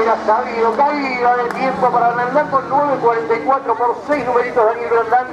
Era Sabido, caída de tiempo para Brandán con 9.44 por 6 numeritos Daniel Brandán.